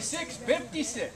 56, 56.